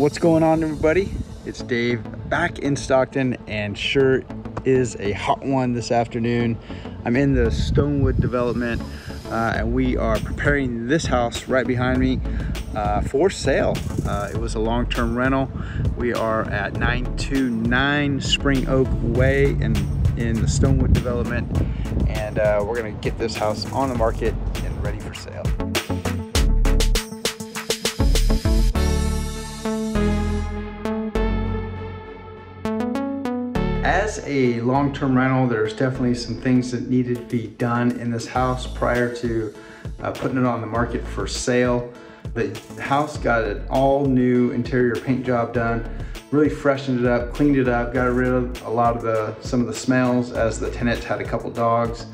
What's going on everybody? It's Dave back in Stockton and sure is a hot one this afternoon. I'm in the Stonewood development uh, and we are preparing this house right behind me uh, for sale. Uh, it was a long-term rental. We are at 929 Spring Oak Way in, in the Stonewood development and uh, we're gonna get this house on the market and ready for sale. As a long-term rental, there's definitely some things that needed to be done in this house prior to uh, putting it on the market for sale. The house got an all new interior paint job done, really freshened it up, cleaned it up, got rid of a lot of the some of the smells as the tenants had a couple dogs.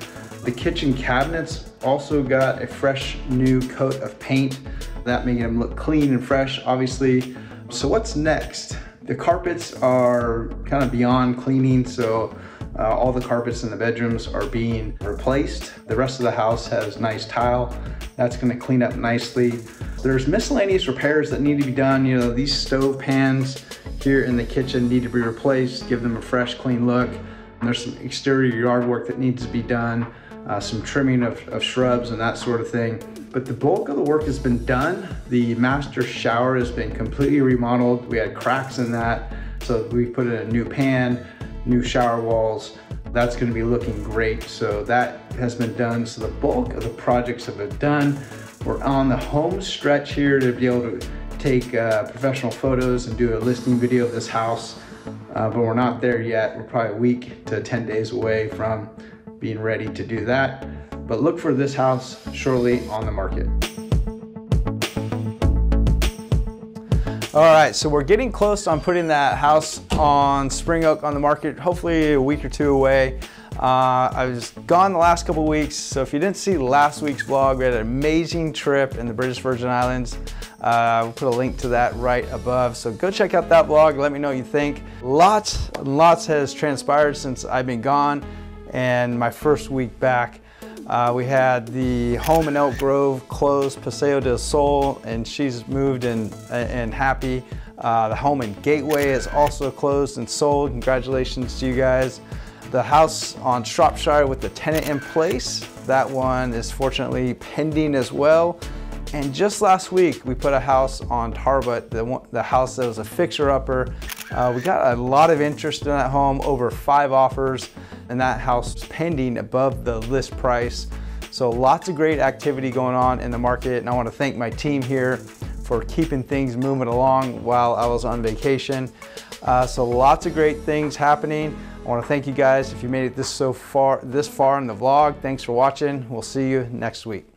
The kitchen cabinets also got a fresh new coat of paint, that making them look clean and fresh, obviously. So what's next? The carpets are kind of beyond cleaning, so uh, all the carpets in the bedrooms are being replaced. The rest of the house has nice tile. That's gonna clean up nicely. There's miscellaneous repairs that need to be done. You know, these stove pans here in the kitchen need to be replaced, give them a fresh, clean look. And there's some exterior yard work that needs to be done, uh, some trimming of, of shrubs and that sort of thing but the bulk of the work has been done. The master shower has been completely remodeled. We had cracks in that, so we put in a new pan, new shower walls. That's gonna be looking great. So that has been done. So the bulk of the projects have been done. We're on the home stretch here to be able to take uh, professional photos and do a listing video of this house. Uh, but we're not there yet. We're probably a week to 10 days away from being ready to do that but look for this house shortly on the market. All right, so we're getting close on putting that house on Spring Oak on the market, hopefully a week or two away. Uh, I was gone the last couple weeks, so if you didn't see last week's vlog, we had an amazing trip in the British Virgin Islands. Uh, we'll put a link to that right above, so go check out that vlog, let me know what you think. Lots and lots has transpired since I've been gone and my first week back. Uh, we had the home in Elk Grove closed, Paseo del Sol, and she's moved and, and happy. Uh, the home in Gateway is also closed and sold. Congratulations to you guys. The house on Shropshire with the tenant in place, that one is fortunately pending as well. And just last week, we put a house on Tarbut, the, the house that was a fixer-upper. Uh, we got a lot of interest in that home, over five offers and that house is pending above the list price. So lots of great activity going on in the market and I wanna thank my team here for keeping things moving along while I was on vacation. Uh, so lots of great things happening. I wanna thank you guys if you made it this so far, this far in the vlog. Thanks for watching. We'll see you next week.